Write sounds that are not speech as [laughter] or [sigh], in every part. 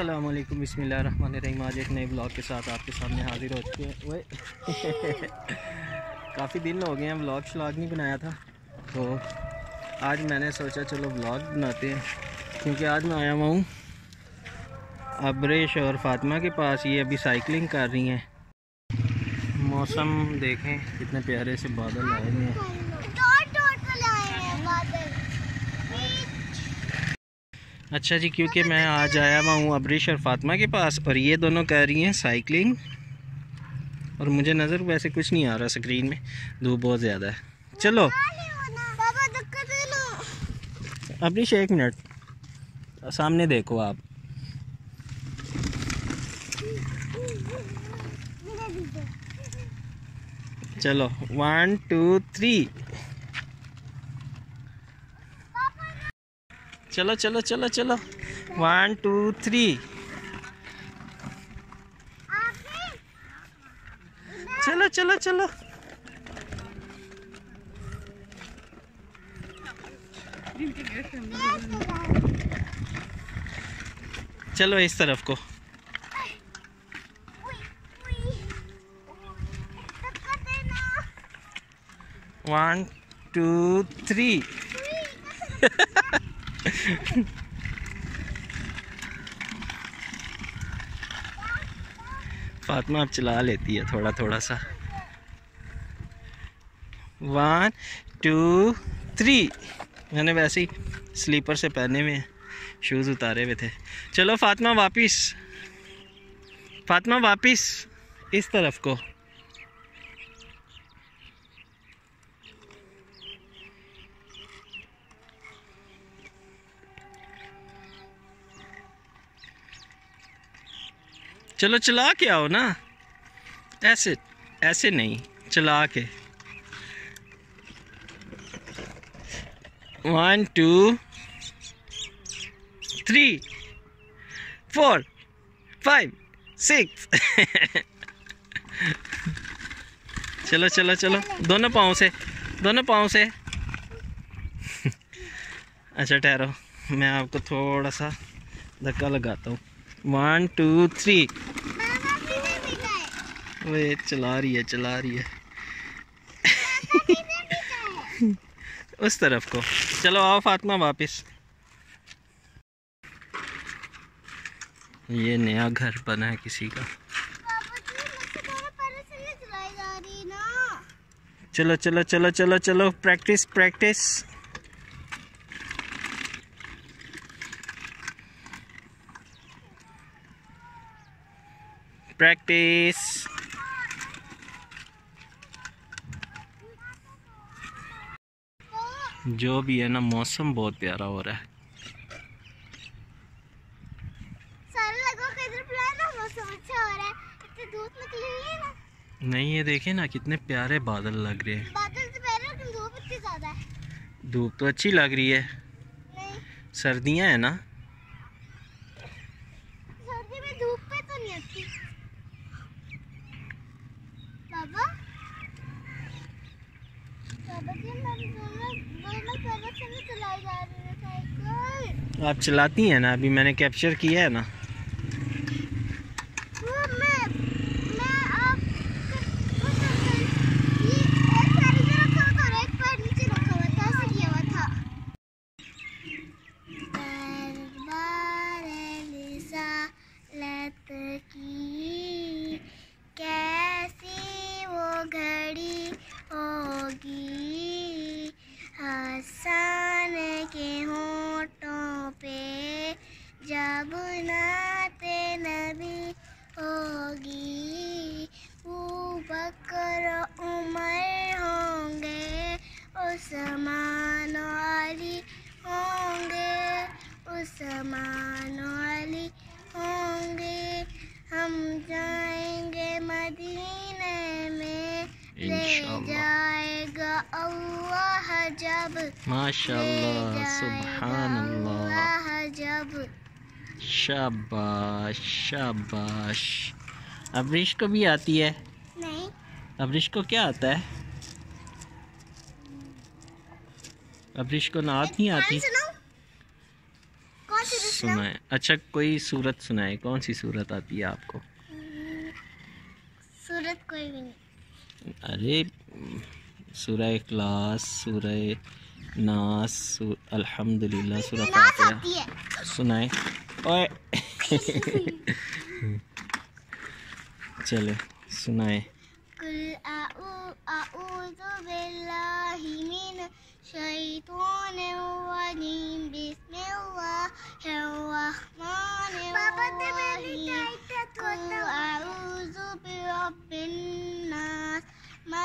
अस्सलाम वालेकुम बिस्मिल्लाहिर्रहमानिर्रहीम आज एक नए ब्लॉग के साथ आपके सामने हाजिर हो चुके हैं। वे [laughs] काफ़ी दिन हो गए हैं ब्लॉग श्लॉग नहीं बनाया था। तो आज मैंने सोचा चलो ब्लॉग बनाते हैं, क्योंकि आज मैं आया हुआ हूँ अब्रेश और फातिमा के पास। ये अभी साइकिलिंग कर रही हैं। मौसम देखें, कितने प्यारे से बादल आए हुए हैं। अच्छा जी क्योंकि मैं आज आया हुआ हूँ अबरिश और फातिमा के पास और ये दोनों कर रही हैं साइकिलिंग और मुझे नज़र वैसे कुछ नहीं आ रहा स्क्रीन में धूप बहुत ज़्यादा है। चलो। अबरिश एक मिनट। सामने देखो आप। चलो वन टू थ्री चलो चलो चलो चलो। वन टू थ्री चलो चलो चलो। चलो इस तरफ़ को। वन टू थ्री फातिमा अब चला लेती है थोड़ा थोड़ा सा। वन टू थ्री मैंने वैसे ही स्लीपर से पहने हुए शूज़ उतारे हुए थे। चलो फातिमा वापिस। फातिमा वापिस इस तरफ़ को। चलो चला के आओ ना। ऐसे ऐसे नहीं, चला के। One two three four five six चलो चलो चलो। दोनों पाँव से, दोनों पाँव से। अच्छा ठहरो। मैं आपको थोड़ा सा धक्का लगाता हूँ। वन टू थ्री वे चला रही है, चला रही है। [laughs] उस तरफ़ को। चलो आओ फातिमा वापस। ये नया घर बना है किसी का। चलो चलो चलो चलो चलो प्रैक्टिस प्रैक्टिस प्रैक्टिस जो भी है ना मौसम बहुत प्यारा हो रहा है। अच्छा नहीं ये देखे ना कितने प्यारे बादल लग रहे हैं। बादल तो प्यारे धूप इतनी ज़्यादा है। धूप तो अच्छी लग रही है। सर्दियाँ है ना। सर्दी में धूप पे तो नहीं अच्छी बाबा? बाबा आप चलाती हैं ना अभी मैंने कैप्चर किया है ना। जाएगा अल्लाह जब। माशाल्लाह सुभान अल्लाह जब। शाबाश शाबाश। अबरिश को भी आती है? नहीं। अबरिश को क्या आता है? अबरिश को नात नहीं आती? सुनाए। अच्छा कोई सूरत सुनाए। कौन सी सूरत आती है आपको? सूरत कोई भी नहीं। अरे सूरह इखलास सूरह नास अल्हम्दुलिल्लाह फातिहा। सुनाए ओए। [laughs] चलो सुनाए मिन बिस्मिल्लाहिर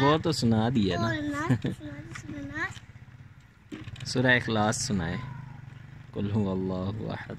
वो तो सुना दिया ना और नास सुना दी, सूरह नास सूरह इखलास सुनाए कुल हु अल्लाहु अहद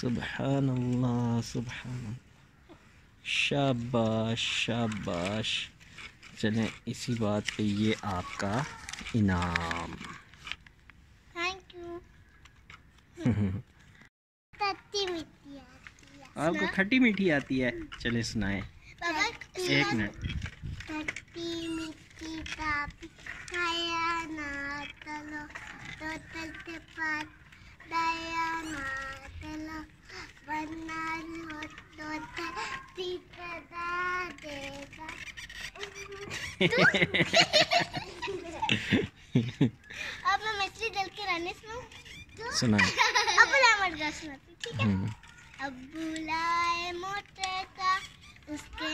सुबहान अल्लाह सुबहान शाबाश शाबाश चलें इसी बात पे ये आपका इनाम। [laughs] थैंक यू है। आपको खट्टी मीठी आती है। चले सुनाए। एक minute. Tati miti tapi kaya natalo total [laughs] अब मैं मछली डल के रहने सुनो। सुनाए [laughs] अब सुनाती ठीक है? हम्म, अब बुलाए मोटर का उसके।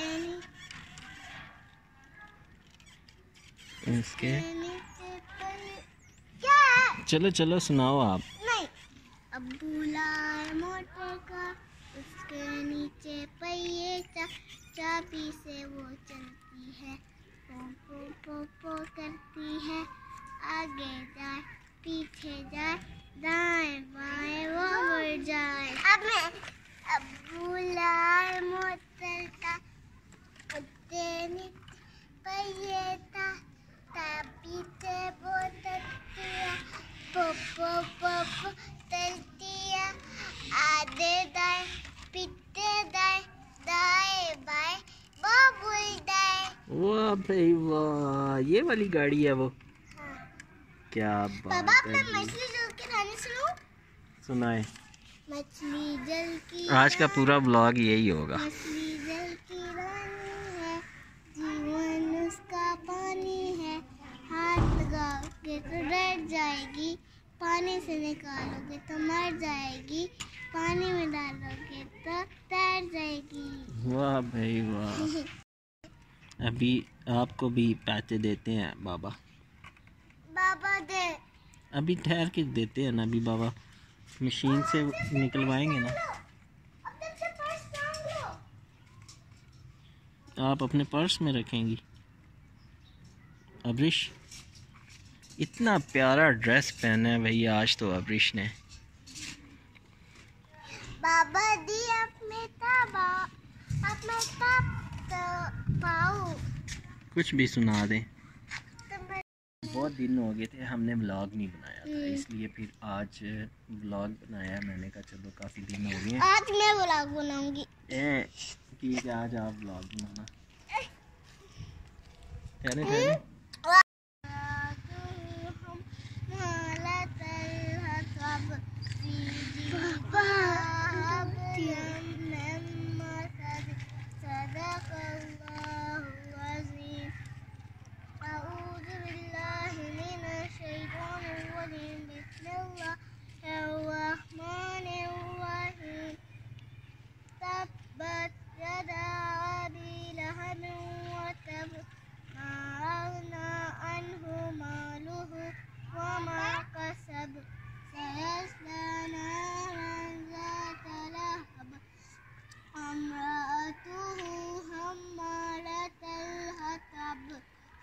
क्या? चलो चलो सुनाओ आप। पो पो करती है। आगे जाए, पीछे जाए, दाएँ बाएँ वो मुड़ जाए। अब मैं, अब बुलाए मोटर का नीचे पहिए था तभी से वो चलती है पो पो पो पो चलती है आधे दाएँ पीछे दाएँ दाएँ बाएँ वो भूल जाए वाह भाई वाह ये वाली गाड़ी है वो। हाँ। क्या बात है मछली जल के सुनो सुनाए मछली जल की आज का पूरा ब्लॉग यही होगा। मछली जल की रानी है। जीवन उसका पानी है। हाथ लगाओगे तो डर जाएगी। पानी से निकालोगे तो मर जाएगी। पानी में डालोगे तो तैर जाएगी। वाह भाई वाह। [laughs] अभी आपको भी पैसे देते हैं बाबा। बाबा दे। अभी ठहर के देते हैं ना अभी बाबा। मशीन से निकलवाएँगे ना। टांग लो आप अपने पर्स में रखेंगी। अब्रिश इतना प्यारा ड्रेस पहना है भैया आज तो अब्रिश ने। बाबा दी अब में ताबा अब मैं तब तो। कुछ भी सुना दें। बहुत दिन हो गए थे हमने ब्लॉग नहीं बनाया था हम्म। इसलिए फिर आज ब्लॉग बनाया मैंने कहा चलो काफ़ी दिन हो गए। आज मैं व्लॉग बनाऊँगी। ठीक है आज आप व्लॉग बनाना। ठहरे ठहरे